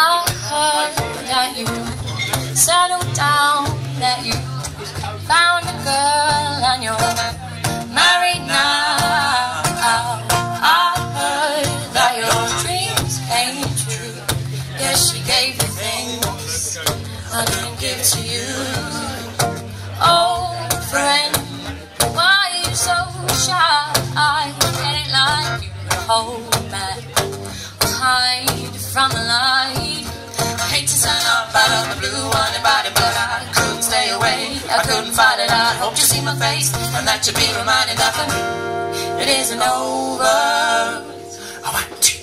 I heard that you settled down, that you found a girl and you're married now. I heard that your dreams came true. Yes, she gave you things I didn't give to you. Oh, friend, why are you so shy? I get it like you to hold back hide from the light. I hate to turn up out of the blue on your body, but I couldn't stay away. I couldn't fight it out. Hope you see my face and that you be reminded me. It isn't over. One, two, three,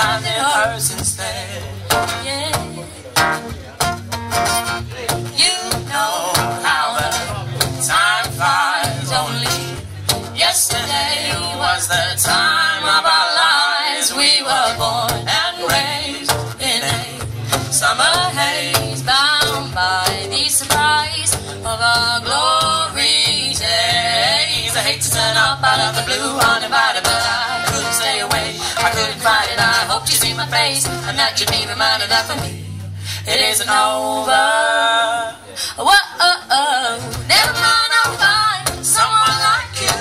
it hurts instead. You know how the time flies. Only yesterday was the time of our lives. We were born and raised in a summer haze, bound by the surprise of our glory days. I hate to turn up out of the blue uninvited, face and that you'd be reminded that for me it isn't over. Whoa, oh, oh. never mind, I'll find someone like you.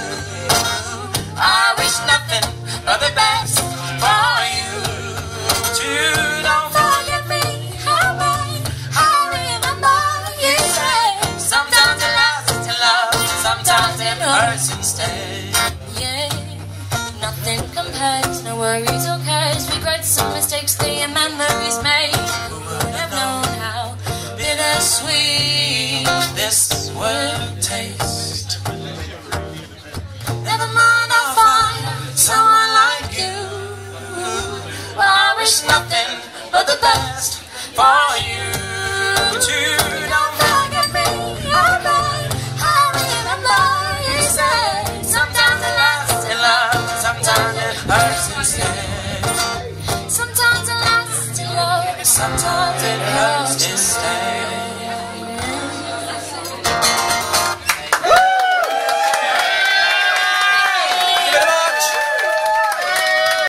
I wish nothing but the best for you. Too, don't forget me, oh. I you sometimes it lasts love, sometimes it hurts instead. Yeah, nothing compares, no worries or cares, memories made. Who would have known how bittersweet this would taste? Never mind, I'll find someone like you. Well, I wish nothing but the best for you. Don't forget me, oh, babe. I remember you sometimes it lasts in love, sometimes it hurts instead. Sometimes it hurts to stay.